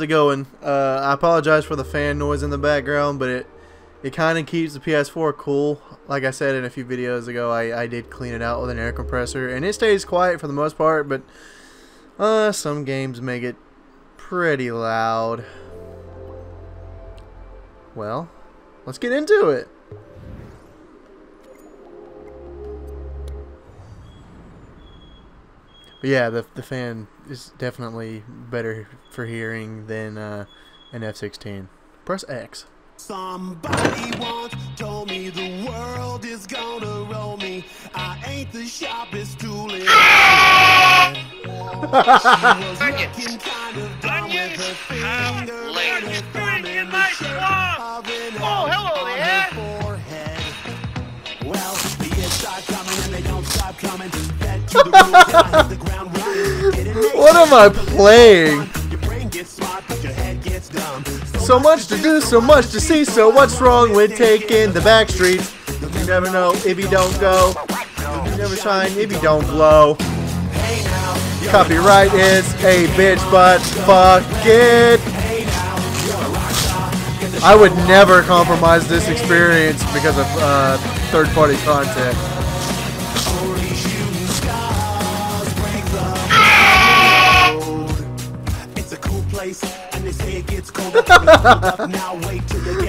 How's it going? Uh, I apologize for the fan noise in the background, but it it kind of keeps the PS4 cool. Like I said in a few videos ago, I, I did clean it out with an air compressor, and it stays quiet for the most part, but uh, some games make it pretty loud. Well, let's get into it. But yeah, the the fan is definitely better for hearing than uh, an F16. Press X. Somebody once told me the world is gonna roll me. I ain't the sharpest tool in the shed. She was kind of dumb with her finger and her thumb in the shape Oh, hello there. forehead. Well, the years start coming and they don't stop coming. Fed to the roof What am I playing? So much to do, so much to see. So what's wrong with taking the back streets? You never know if you don't go. You never shine if you don't glow. Copyright is a bitch, but fuck it. I would never compromise this experience because of uh, third-party content.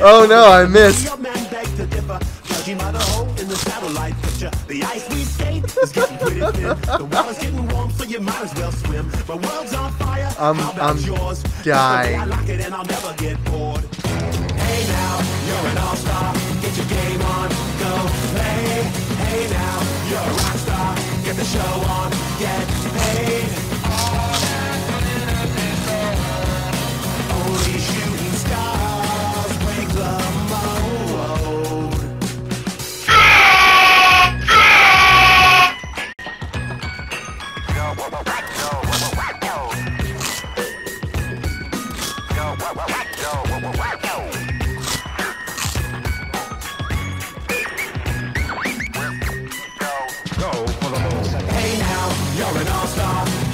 Oh no, I missed. Your man beg to differ, judging by the hole in the satellite picture. The ice we skate is getting pretty thin. The water's getting warm, so you might as well swim. My world's on fire. I'm- I'm yours? dying. I like it, and I'll never get bored. Hey now, you're an all-star. Get your game on, go play. Hey now, you're a rock star. Get the show on, get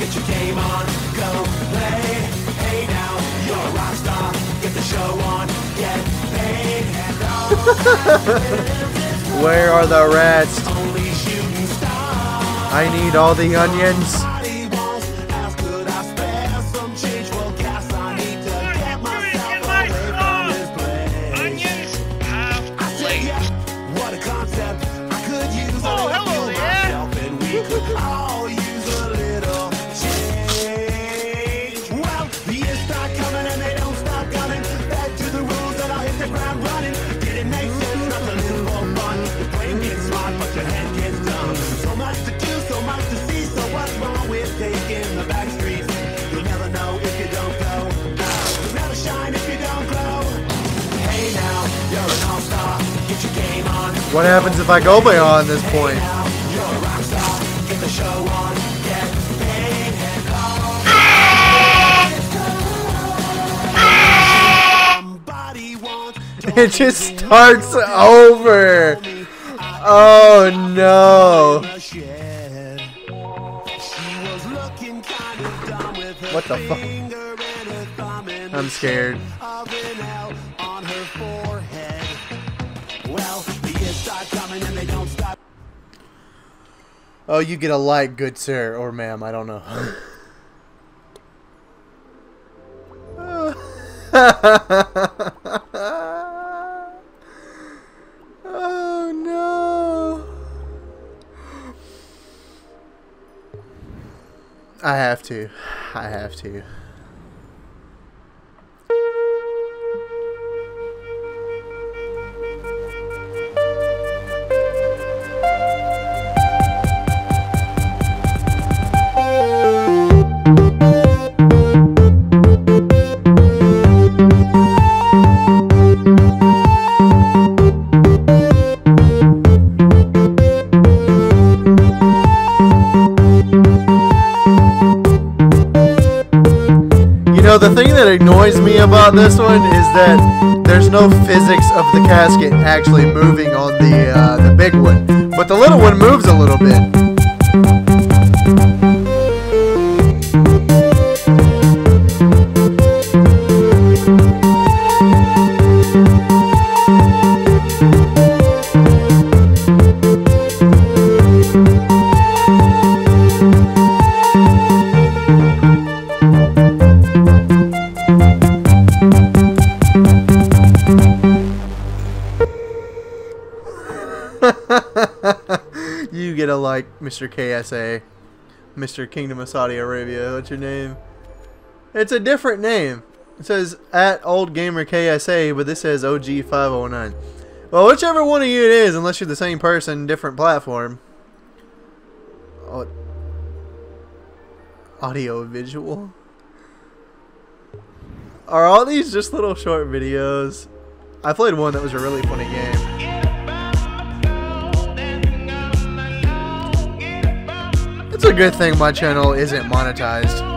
Get your game on, go play. Hey now, you're a rock star. Get the show on, get paid. Where are the rats? only shooting stars. I need all the onions. What happens if I go beyond this point? It just starts over. Oh no. What the fuck? I'm scared. Oh, you get a like, good sir or ma'am. I don't know. oh no. I have to. I have to. Annoys me about this one is that there's no physics of the casket actually moving on the uh, the big one, but the little one moves a little bit. Mr. KSA. Mr. Kingdom of Saudi Arabia. What's your name? It's a different name. It says at Old Gamer KSA, but this says OG509. Well, whichever one of you it is, unless you're the same person, different platform. Audio visual. Are all these just little short videos? I played one that was a really funny game. Good thing my channel isn't monetized.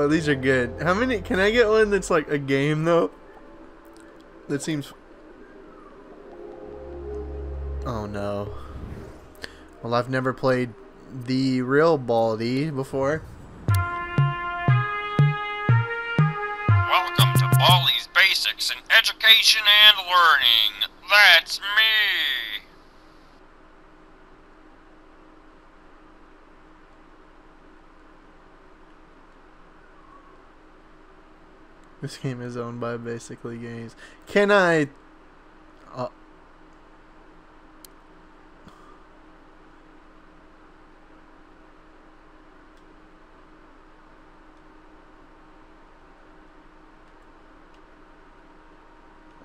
Oh, these are good. How many? Can I get one that's like a game though? That seems. Oh no. Well, I've never played the real Baldi before. Welcome to Baldi's Basics in Education and Learning. That's me. This game is owned by Basically Games. Can I? Uh,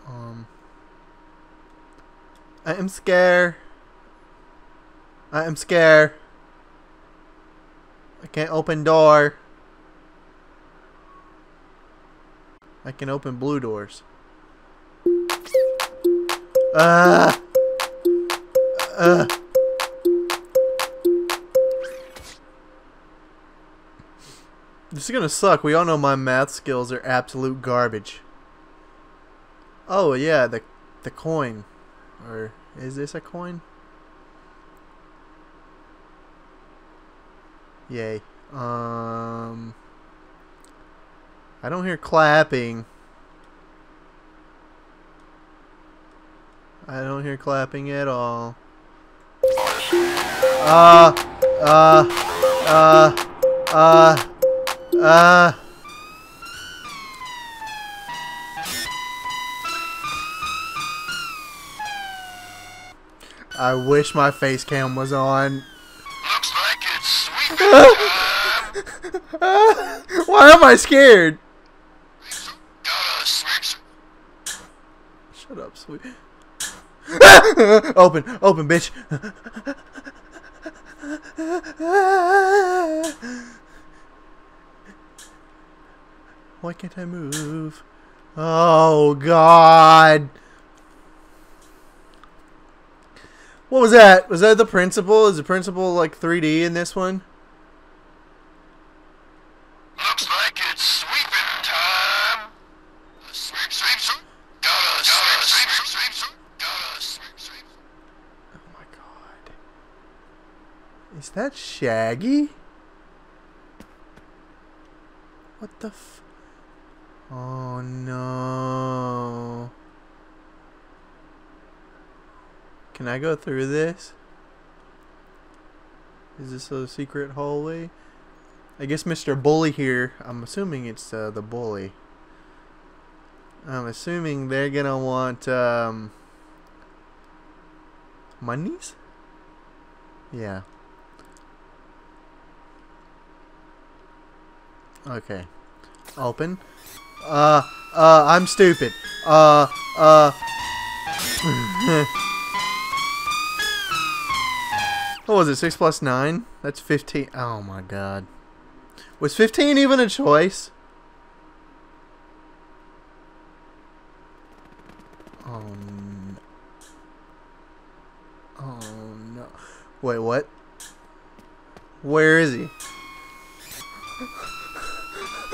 um. I am scared. I am scared. I can't open door. I can open blue doors. Ah! Uh. This is gonna suck. We all know my math skills are absolute garbage. Oh yeah, the the coin. Or is this a coin? Yay. Um I don't hear clapping. I don't hear clapping at all. Uh, uh, uh, uh, uh. I wish my face cam was on. Looks like it's time. Why am I scared? Gotta. Shut up, sweet. open, open, bitch. Why can't I move? Oh, God. What was that? Was that the principal? Is the principal like 3D in this one? Looks like it's sweeping time. Sweep, sweep, sweep. Gotta sweep, sweep, sweep, sweep. Gotta sweep, sweep. Oh my god. Is that Shaggy? What the f- Oh no. Can I go through this? Is this a secret hallway? I guess Mr. Bully here, I'm assuming it's uh, the bully. I'm assuming they're gonna want, um, monies? Yeah. Okay. Open. Uh, uh, I'm stupid. Uh, uh. what was it? 6 plus 9? That's 15. Oh my god. Was 15 even a choice? Oh no. Oh no. Wait, what? Where is he?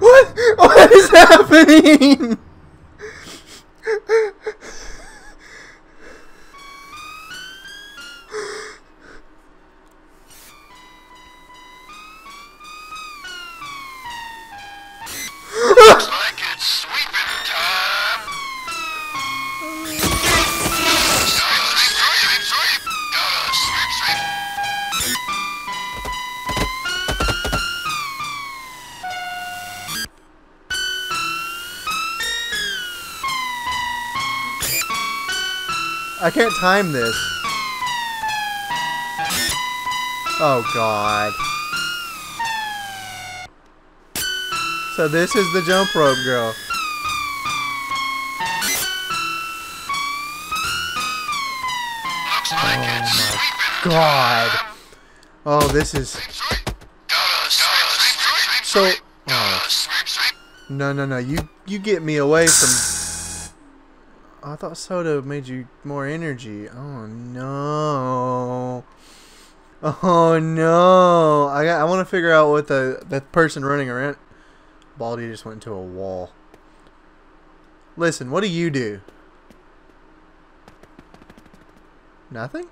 What? What is happening? I can't time this. Oh god. So this is the jump rope girl. Like it's sweeping God. Oh, this is so. Oh. Gotta sweep, sweep. No, no, no. You you get me away from. I thought soda made you more energy. Oh no. Oh no. I got. I want to figure out what the the person running around. Baldi just went into a wall. Listen, what do you do? Nothing.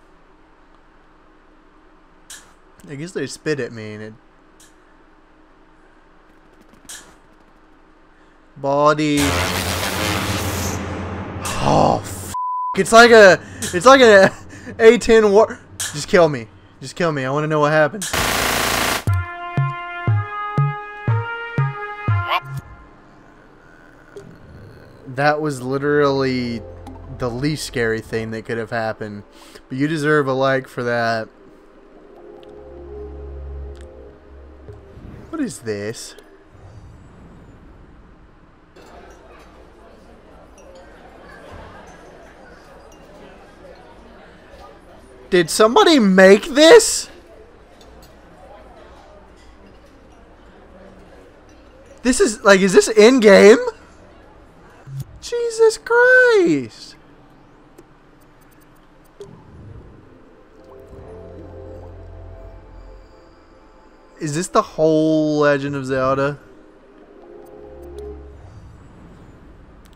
I guess they spit at me and it Body. It's like a, it's like a A10 war. Just kill me. Just kill me. I want to know what happened. That was literally the least scary thing that could have happened. But you deserve a like for that. What is this? Did somebody make this? This is like, is this in game? Jesus Christ! Is this the whole Legend of Zelda?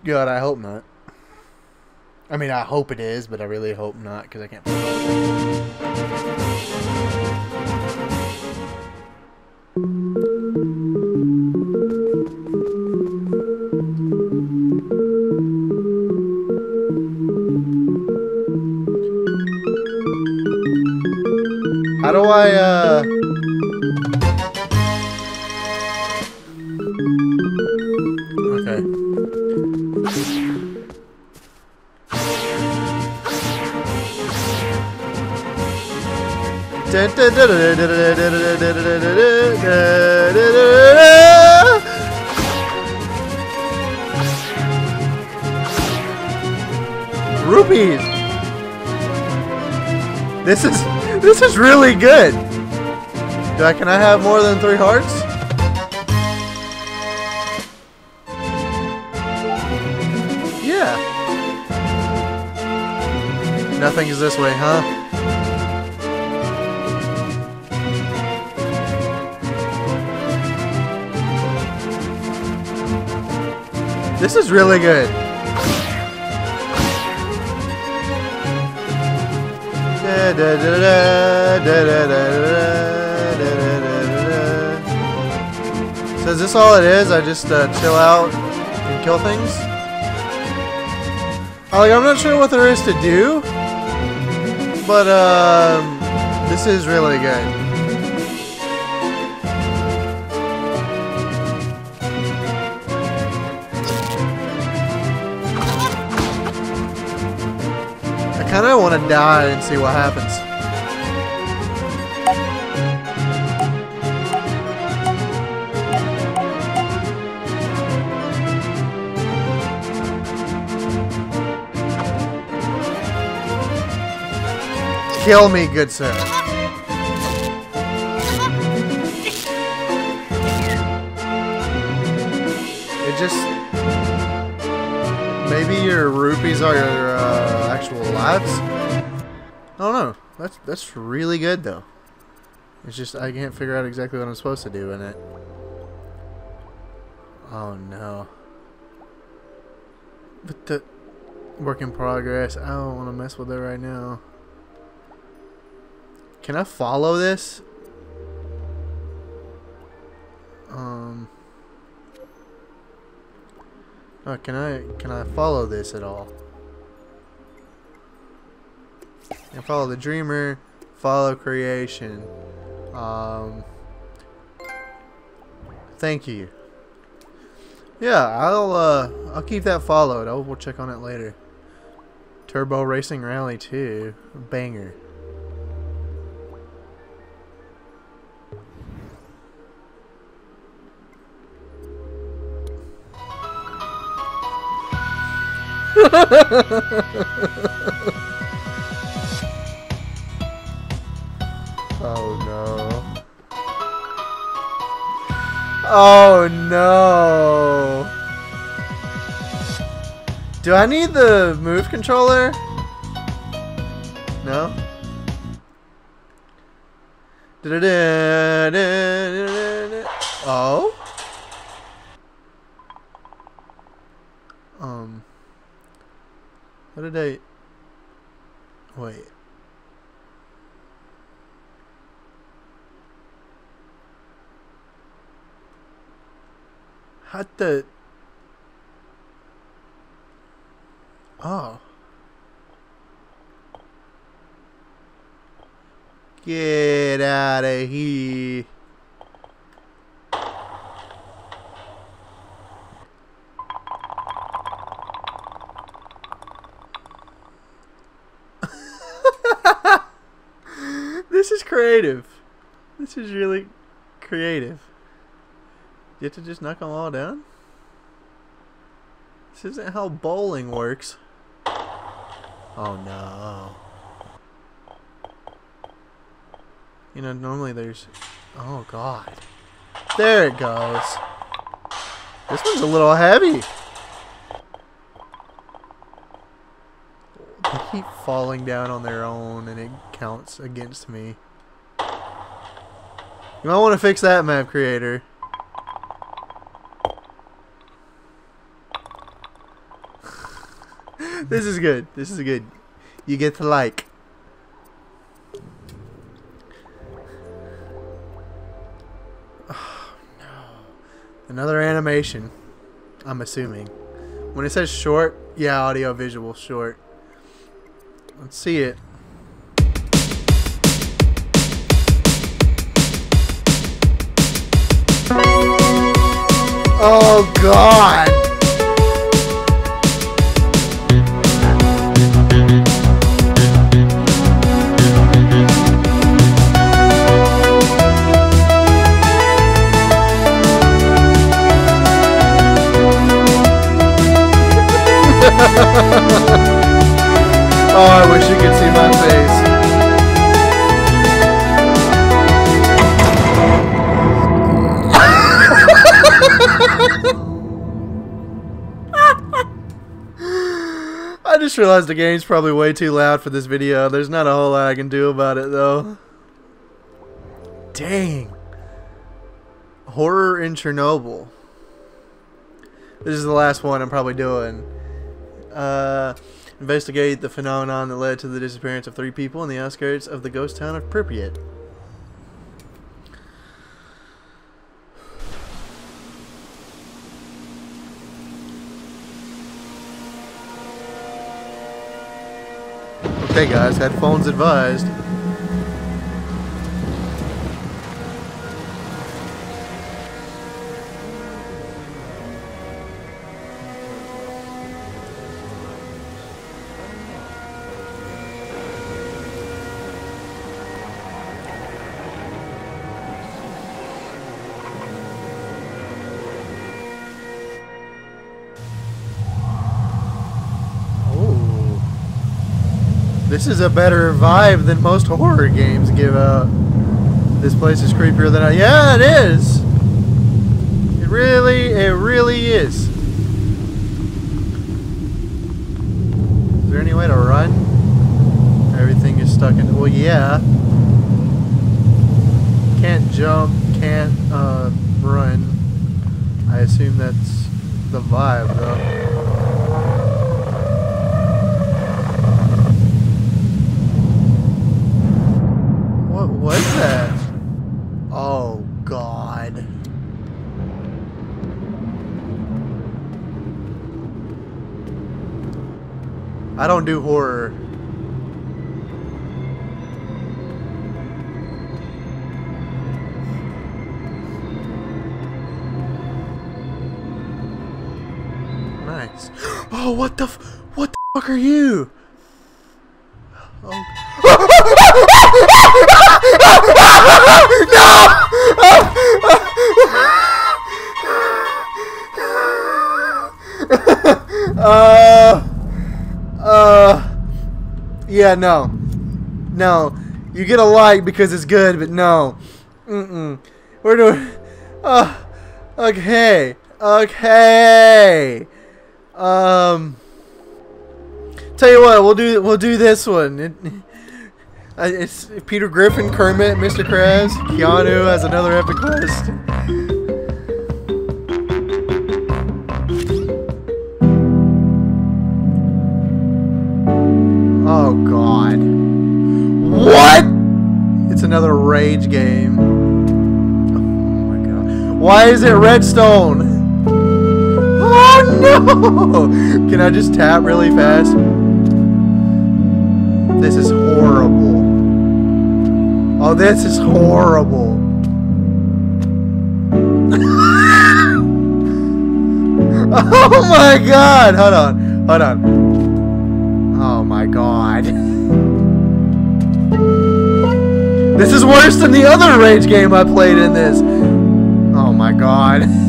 God, I hope not. I mean, I hope it is, but I really hope not because I can't. How do I, uh... Rupees. This is this is really good. Do I, can I have more than three hearts? Yeah. Nothing is this way, huh? This is really good. So is this all it is? I just uh, chill out and kill things? I, like, I'm not sure what there is to do, but um, this is really good. want to die and see what happens. Kill me, good sir. It just... Maybe your rupees are your uh, actual lives? I don't know. That's that's really good though. It's just I can't figure out exactly what I'm supposed to do in it. Oh no. But the work in progress. I don't want to mess with it right now. Can I follow this? Um. Oh, can I can I follow this at all? And follow the dreamer, follow creation. Um. Thank you. Yeah, I'll uh I'll keep that followed. I'll we'll check on it later. Turbo Racing Rally 2, banger. oh no. Oh no. Do I need the move controller? No? Oh? Um. How did I. Wait. The. Oh. Get out of here. this is creative. This is really creative. You have to just knock them all down? This isn't how bowling works. Oh no. You know, normally there's... Oh god. There it goes. This one's a little heavy. They keep falling down on their own and it counts against me. You might want to fix that map creator. This is good. This is good. You get to like. Oh, no. Another animation. I'm assuming. When it says short, yeah, audio visual short. Let's see it. Oh god. Oh, I wish you could see my face. I just realized the game's probably way too loud for this video. There's not a whole lot I can do about it, though. Dang. Horror in Chernobyl. This is the last one I'm probably doing. Uh, investigate the phenomenon that led to the disappearance of three people in the outskirts of the ghost town of Pripyat. Okay, guys, headphones advised. This is a better vibe than most horror games give out. This place is creepier than I. Yeah, it is. It really, it really is. Is there any way to run? Everything is stuck in. Well, yeah. Can't jump. Can't uh, run. I assume that's the vibe, though. Was that? Oh, God. I don't do horror. Nice. Oh, what the what the fuck are you? Oh. Uh, uh, yeah, no, no. You get a like because it's good, but no. Mm-mm. We're doing. Uh, okay, okay. Um. Tell you what, we'll do we'll do this one. It, Uh, it's Peter Griffin, Kermit, Mr. Krabs, Keanu has another epic quest. Oh God! What? It's another rage game. Oh my God! Why is it redstone? Oh no! Can I just tap really fast? This is horrible. Oh, this is horrible. oh my god! Hold on. Hold on. Oh my god. This is worse than the other rage game I played in this. Oh my god.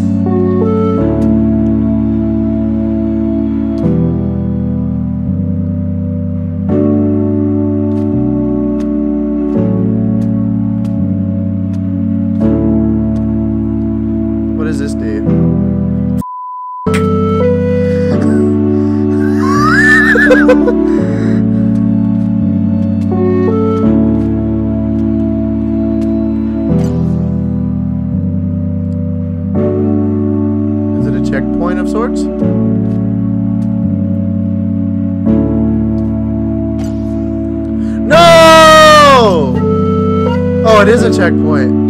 What does this do? Is it a checkpoint of sorts? No! Oh, it is a checkpoint.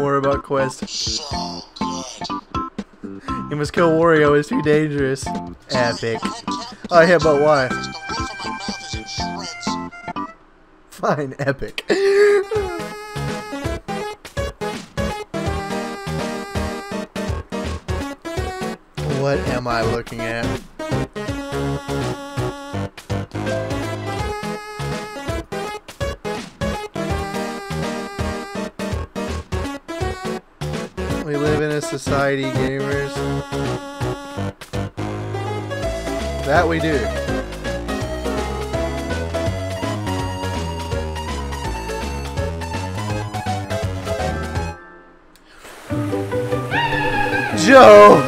More about Quest. You must kill Wario. It's too dangerous. Epic. Oh yeah, but why? Fine, epic. what am I looking at? Society, gamers. That we do. Joe!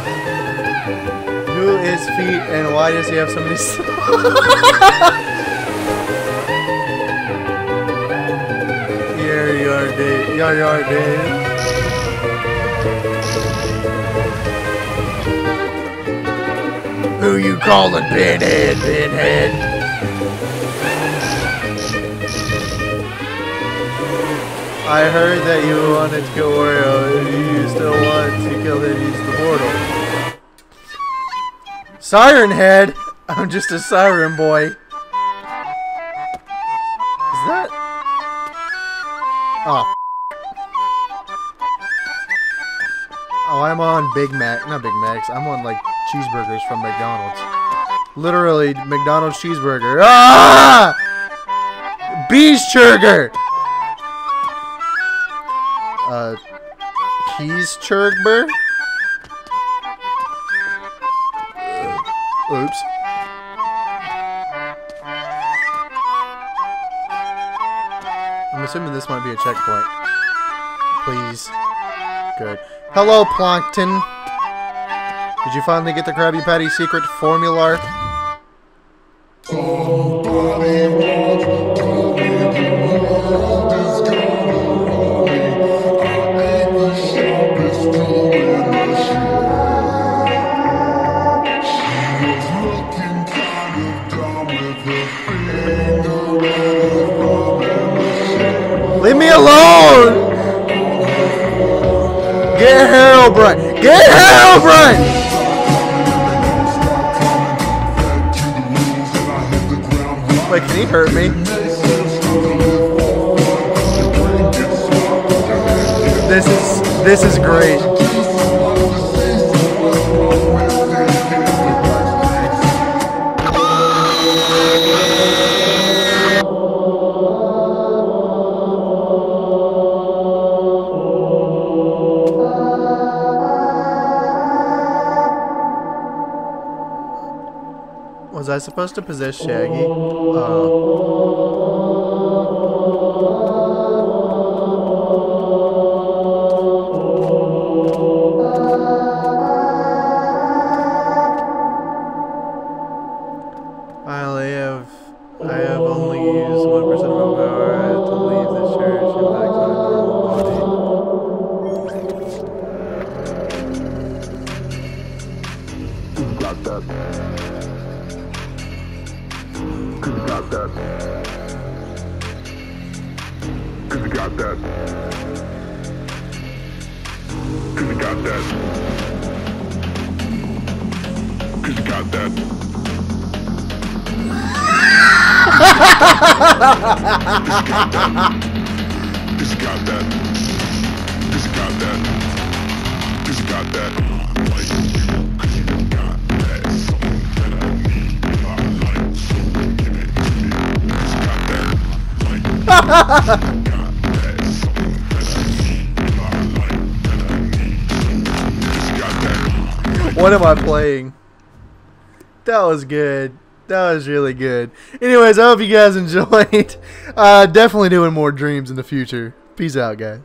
Who is feet and why does he have so many Here you are, Dave. Yar yar, Dave. Who you calling pinhead, pinhead? I heard that you wanted to kill Wario. You still want to kill him? Use the portal. Siren Head. I'm just a siren boy. Is that? Oh. Oh, I'm on Big Mac. Not Big Macs. I'm on like cheeseburgers from McDonald's. Literally, McDonald's cheeseburger. Ah! Beast! Uh, Keys? Uh, oops. I'm assuming this might be a checkpoint. Please. Good. Hello, Plankton. Did you finally get the Krabby Patty secret formula? Was I supposed to possess Shaggy? Oh. Uh, Got that. You, got that. You got that. What am I playing? That was good. That was really good. Anyways, I hope you guys enjoyed. Uh, definitely doing more dreams in the future. Peace out, guys.